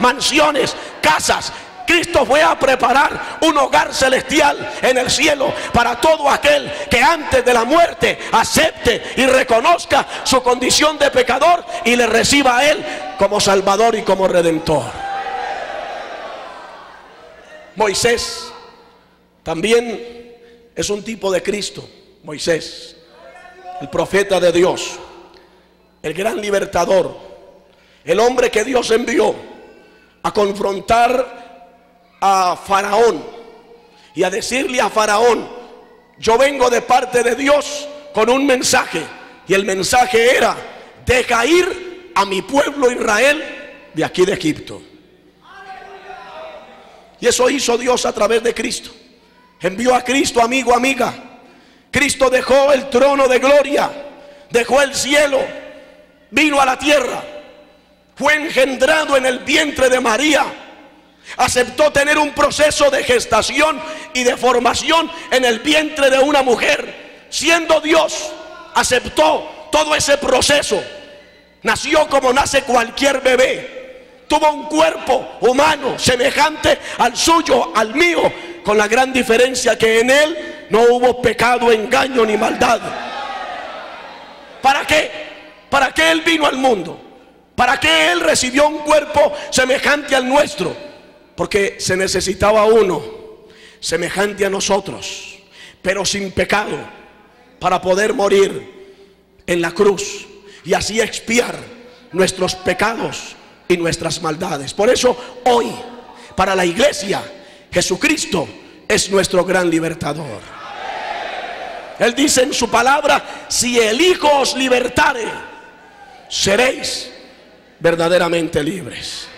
mansiones, casas. Cristo fue a preparar un hogar celestial en el cielo para todo aquel que antes de la muerte acepte y reconozca su condición de pecador y le reciba a Él como Salvador y como Redentor. Moisés también es un tipo de Cristo. Moisés, el profeta de Dios, el gran libertador, el hombre que Dios envió a confrontar a Faraón y a decirle a Faraón, yo vengo de parte de Dios con un mensaje. Y el mensaje era, deja ir a mi pueblo Israel de aquí de Egipto. Y eso hizo Dios a través de Cristo. Envió a Cristo, amigo, amiga. Cristo dejó el trono de gloria, dejó el cielo, vino a la tierra, fue engendrado en el vientre de María Aceptó tener un proceso de gestación y de formación en el vientre de una mujer. Siendo Dios, aceptó todo ese proceso. Nació como nace cualquier bebé. Tuvo un cuerpo humano semejante al suyo, al mío, con la gran diferencia que en él no hubo pecado, engaño ni maldad. ¿Para qué? ¿Para qué él vino al mundo? ¿Para qué él recibió un cuerpo semejante al nuestro? Porque se necesitaba uno semejante a nosotros, pero sin pecado, para poder morir en la cruz y así expiar nuestros pecados y nuestras maldades. Por eso hoy, para la iglesia, Jesucristo es nuestro gran libertador. Él dice en su palabra, si el Hijo os libertare, seréis verdaderamente libres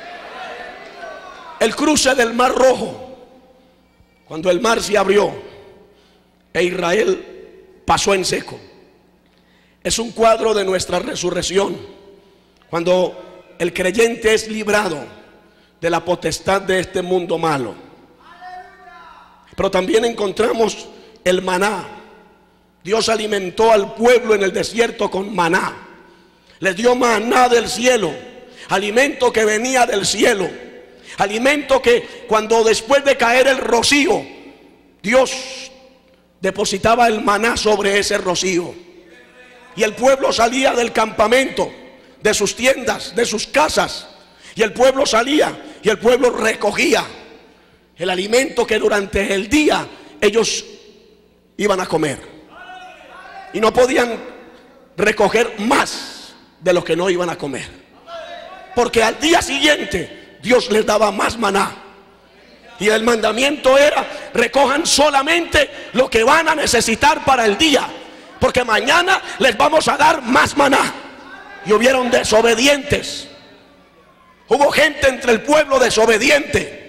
el cruce del mar rojo, cuando el mar se abrió e Israel pasó en seco. Es un cuadro de nuestra resurrección, cuando el creyente es librado de la potestad de este mundo malo. Pero también encontramos el maná. Dios alimentó al pueblo en el desierto con maná. Les dio maná del cielo, alimento que venía del cielo Alimento que cuando después de caer el rocío, Dios depositaba el maná sobre ese rocío. Y el pueblo salía del campamento, de sus tiendas, de sus casas. Y el pueblo salía y el pueblo recogía el alimento que durante el día ellos iban a comer. Y no podían recoger más de lo que no iban a comer. Porque al día siguiente Dios les daba más maná. Y el mandamiento era, recojan solamente lo que van a necesitar para el día. Porque mañana les vamos a dar más maná. Y hubieron desobedientes. Hubo gente entre el pueblo desobediente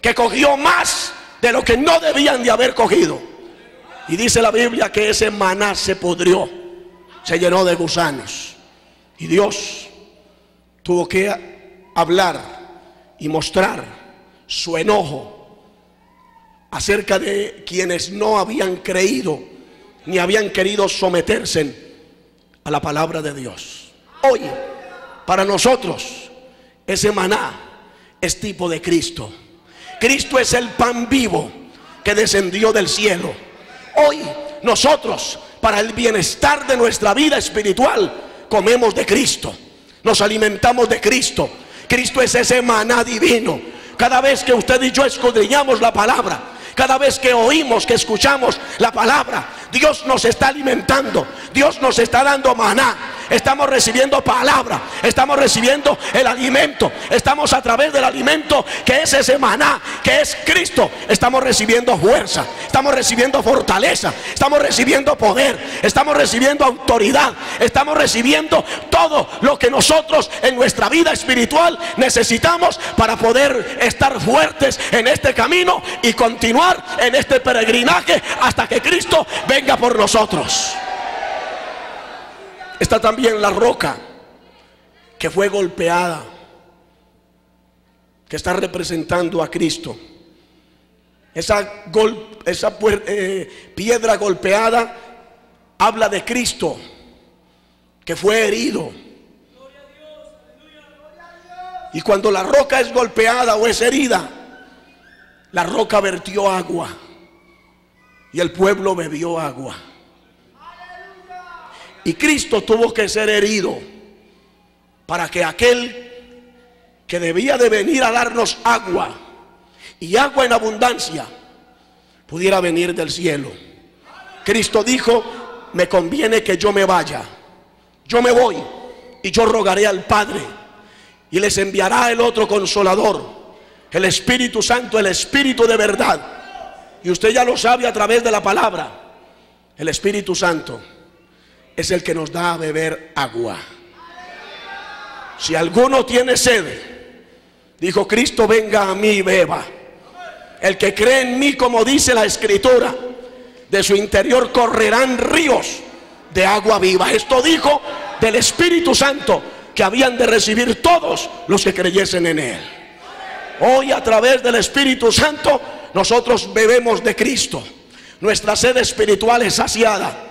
que cogió más de lo que no debían de haber cogido. Y dice la Biblia que ese maná se pudrió, se llenó de gusanos. Y Dios tuvo que hablar y mostrar su enojo acerca de quienes no habían creído ni habían querido someterse a la palabra de Dios. Hoy, para nosotros, ese maná es tipo de Cristo. Cristo es el pan vivo que descendió del cielo. Hoy nosotros, para el bienestar de nuestra vida espiritual, comemos de Cristo. Nos alimentamos de Cristo. Cristo es ese maná divino. Cada vez que usted y yo escudriñamos la palabra, cada vez que oímos, que escuchamos la palabra, Dios nos está alimentando, Dios nos está dando maná, estamos recibiendo palabra, estamos recibiendo el alimento, estamos a través del alimento que es ese maná, que es Cristo, estamos recibiendo fuerza, estamos recibiendo fortaleza, estamos recibiendo poder, estamos recibiendo autoridad, estamos recibiendo todo lo que nosotros en nuestra vida espiritual necesitamos para poder estar fuertes en este camino y continuar en este peregrinaje hasta que Cristo venga por nosotros. Está también la roca que fue golpeada, que está representando a Cristo. Esa, esa eh, piedra golpeada habla de Cristo, que fue herido. Y cuando la roca es golpeada o es herida, la roca vertió agua y el pueblo bebió agua. Y Cristo tuvo que ser herido para que aquel que debía de venir a darnos agua y agua en abundancia pudiera venir del cielo. Cristo dijo, me conviene que yo me vaya. Yo me voy y yo rogaré al Padre y les enviará el otro consolador, el Espíritu Santo, el Espíritu de verdad. Y usted ya lo sabe a través de la palabra. El Espíritu Santo es el que nos da a beber agua. Si alguno tiene sed, dijo Cristo, venga a mí y beba. El que cree en mí, como dice la escritura, de su interior correrán ríos de agua viva. Esto dijo del Espíritu Santo que habían de recibir todos los que creyesen en Él. Hoy a través del Espíritu Santo nosotros bebemos de Cristo. Nuestra sed espiritual es saciada.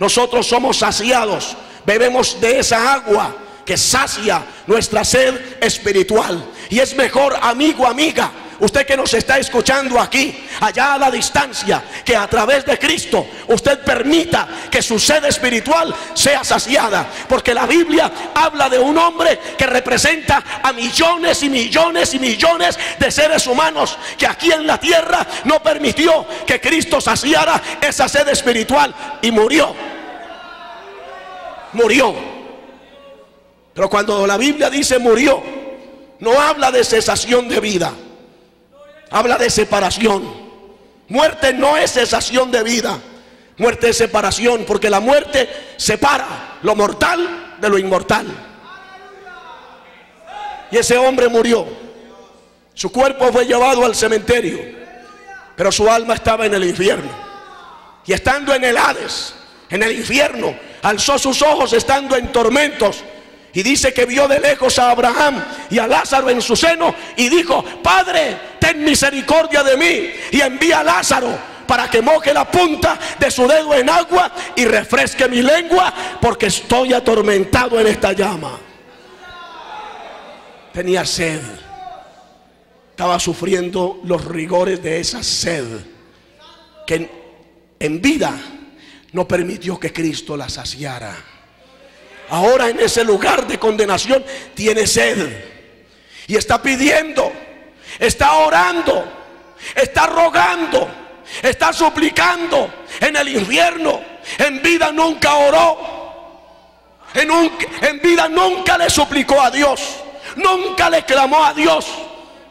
Nosotros somos saciados. Bebemos de esa agua que sacia nuestra sed espiritual. Y es mejor, amigo, amiga, usted que nos está escuchando aquí, allá a la distancia, que a través de Cristo usted permita que su sed espiritual sea saciada. Porque la Biblia habla de un hombre que representa a millones y millones y millones de seres humanos que aquí en la tierra no permitió que Cristo saciara esa sed espiritual y murió. Murió. Pero cuando la Biblia dice murió, no habla de cesación de vida habla de separación. Muerte no es cesación de vida. Muerte es separación, porque la muerte separa lo mortal de lo inmortal. Y ese hombre murió. Su cuerpo fue llevado al cementerio, pero su alma estaba en el infierno. Y estando en el Hades, en el infierno, alzó sus ojos estando en tormentos y dice que vio de lejos a Abraham y a Lázaro en su seno y dijo, Padre, ten misericordia de mí y envía a Lázaro para que moje la punta de su dedo en agua y refresque mi lengua porque estoy atormentado en esta llama. Tenía sed. Estaba sufriendo los rigores de esa sed que en vida no permitió que Cristo la saciara ahora en ese lugar de condenación tiene sed. Y está pidiendo, está orando, está rogando, está suplicando en el infierno. En vida nunca oró. En, vida nunca le suplicó a Dios. Nunca le clamó a Dios.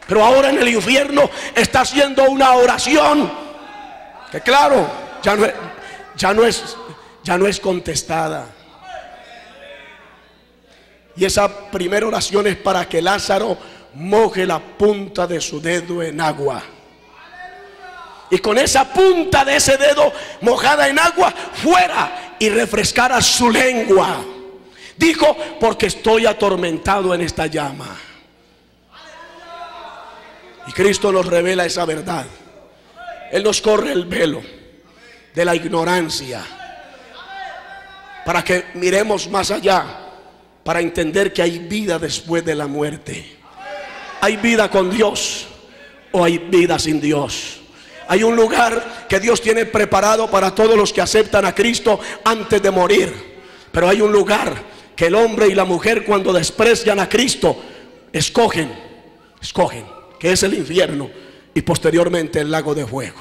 Pero ahora en el infierno está haciendo una oración que claro, ya no ya no es, ya no es contestada. Y esa primera oración es para que Lázaro moje la punta de su dedo en agua. Y con esa punta de ese dedo mojada en agua fuera y refrescara su lengua. Dijo, porque estoy atormentado en esta llama. Y Cristo nos revela esa verdad. Él nos corre el velo de la ignorancia para que miremos más allá para entender que hay vida después de la muerte. Hay vida con Dios o hay vida sin Dios. Hay un lugar que Dios tiene preparado para todos los que aceptan a Cristo antes de morir. Pero hay un lugar que el hombre y la mujer cuando desprecian a Cristo escogen, escogen, que es el infierno y posteriormente el lago de fuego.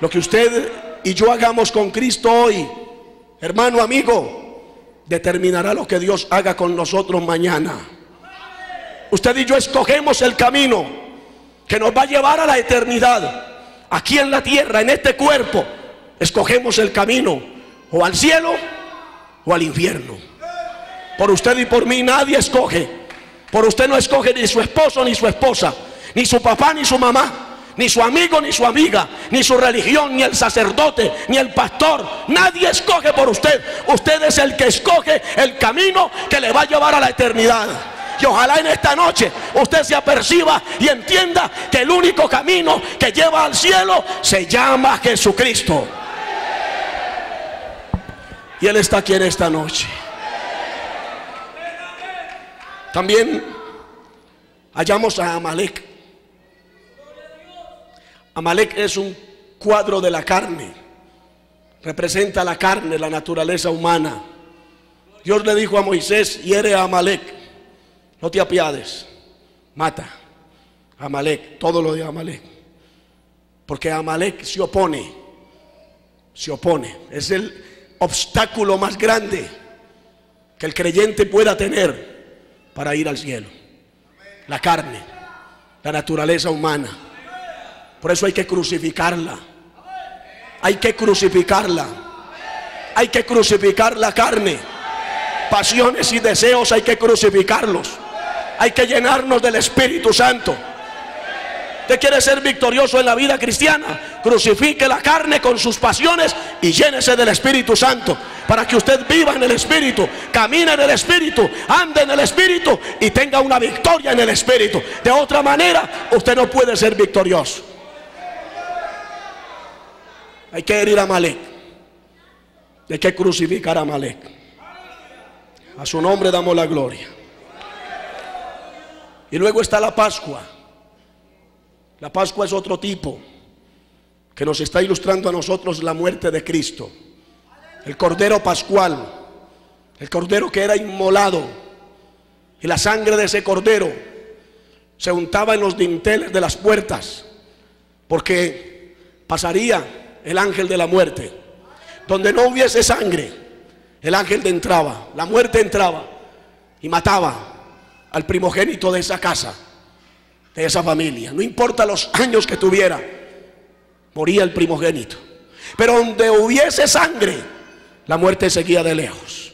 Lo que usted y yo hagamos con Cristo hoy, hermano, amigo, determinará lo que Dios haga con nosotros mañana. Usted y yo escogemos el camino que nos va a llevar a la eternidad. Aquí en la tierra, en este cuerpo, escogemos el camino o al cielo o al infierno. Por usted y por mí nadie escoge. Por usted no escoge ni su esposo ni su esposa, ni su papá ni su mamá ni su amigo, ni su amiga, ni su religión, ni el sacerdote, ni el pastor. Nadie escoge por usted. Usted es el que escoge el camino que le va a llevar a la eternidad. Y ojalá en esta noche usted se aperciba y entienda que el único camino que lleva al cielo se llama Jesucristo. Y Él está aquí en esta noche. También hallamos a Amalek Amalek es un cuadro de la carne. Representa la carne, la naturaleza humana. Dios le dijo a Moisés, hiere a Amalek. No te apiades. Mata. a Amalek, todo lo de Amalek. Porque Amalek se opone. Se opone. Es el obstáculo más grande que el creyente pueda tener para ir al cielo. La carne, la naturaleza humana. Por eso hay que crucificarla. Hay que crucificarla. Hay que crucificar la carne. Pasiones y deseos hay que crucificarlos. Hay que llenarnos del Espíritu Santo. Usted quiere ser victorioso en la vida cristiana, crucifique la carne con sus pasiones y llénese del Espíritu Santo para que usted viva en el Espíritu, camine en el Espíritu, ande en el Espíritu y tenga una victoria en el Espíritu. De otra manera, usted no puede ser victorioso. Hay que herir a Malek. Hay que crucificar a Malek. A su nombre damos la gloria. Y luego está la Pascua. La Pascua es otro tipo que nos está ilustrando a nosotros la muerte de Cristo. El Cordero Pascual, el Cordero que era inmolado. Y la sangre de ese Cordero se untaba en los dinteles de las puertas, porque pasaría el ángel de la muerte. Donde no hubiese sangre, el ángel entraba, la muerte entraba y mataba al primogénito de esa casa, de esa familia. No importa los años que tuviera, moría el primogénito. Pero donde hubiese sangre, la muerte seguía de lejos.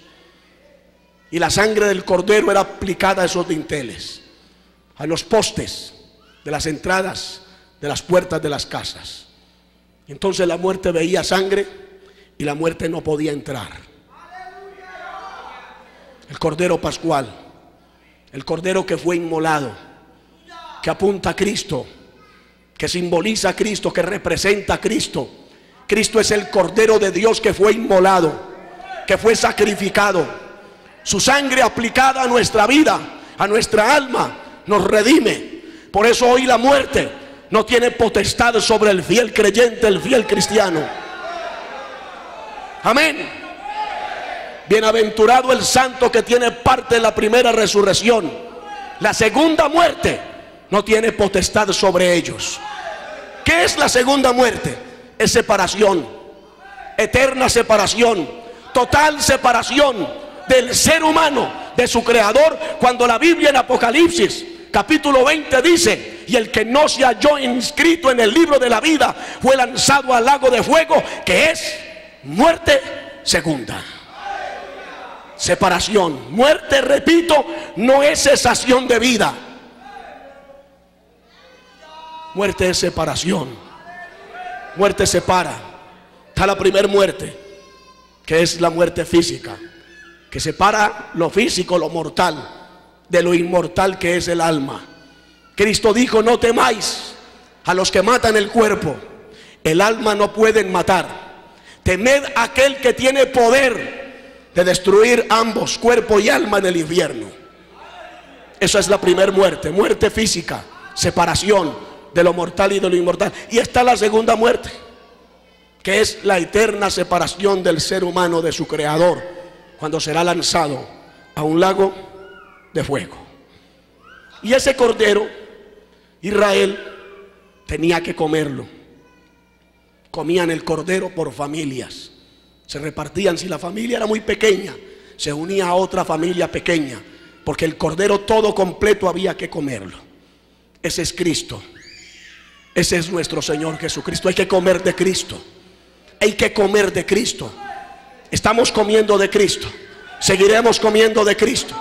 Y la sangre del cordero era aplicada a esos dinteles, a los postes de las entradas de las puertas de las casas. Entonces la muerte veía sangre y la muerte no podía entrar. El Cordero Pascual, el Cordero que fue inmolado, que apunta a Cristo, que simboliza a Cristo, que representa a Cristo. Cristo es el Cordero de Dios que fue inmolado, que fue sacrificado. Su sangre aplicada a nuestra vida, a nuestra alma, nos redime. Por eso hoy la muerte no tiene potestad sobre el fiel creyente, el fiel cristiano. Amén. Bienaventurado el santo que tiene parte en la primera resurrección. La segunda muerte no tiene potestad sobre ellos. ¿Qué es la segunda muerte? Es separación. Eterna separación. Total separación del ser humano, de su creador. Cuando la Biblia en Apocalipsis capítulo 20 dice, y el que no se halló inscrito en el libro de la vida fue lanzado al lago de fuego, que es muerte segunda. Separación. Muerte, repito, no es cesación de vida. Muerte es separación. Muerte separa. Está la primera muerte, que es la muerte física, que separa lo físico, lo mortal, de lo inmortal que es el alma. Cristo dijo, no temáis a los que matan el cuerpo. El alma no pueden matar. Temed aquel que tiene poder de destruir ambos, cuerpo y alma en el infierno. Esa es la primera muerte, muerte física, separación de lo mortal y de lo inmortal. Y está la segunda muerte, que es la eterna separación del ser humano de su creador, cuando será lanzado a un lago de fuego. Y ese cordero, Israel tenía que comerlo. Comían el cordero por familias. Se repartían, si la familia era muy pequeña, se unía a otra familia pequeña, porque el cordero todo completo había que comerlo. Ese es Cristo. Ese es nuestro Señor Jesucristo. Hay que comer de Cristo. Hay que comer de Cristo. Estamos comiendo de Cristo. Seguiremos comiendo de Cristo.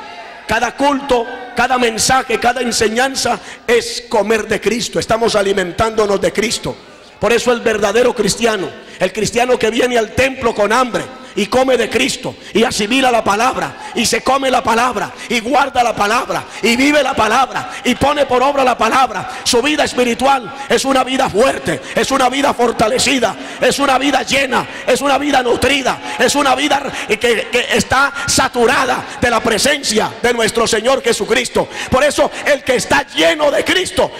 Cada culto, cada mensaje, cada enseñanza es comer de Cristo. Estamos alimentándonos de Cristo. Por eso el verdadero cristiano, el cristiano que viene al templo con hambre, y come de Cristo y asimila la palabra y se come la palabra y guarda la palabra y vive la palabra y pone por obra la palabra, su vida espiritual es una vida fuerte, es una vida fortalecida, es una vida llena, es una vida nutrida, es una vida que, que está saturada de la presencia de nuestro Señor Jesucristo. Por eso el que está lleno de Cristo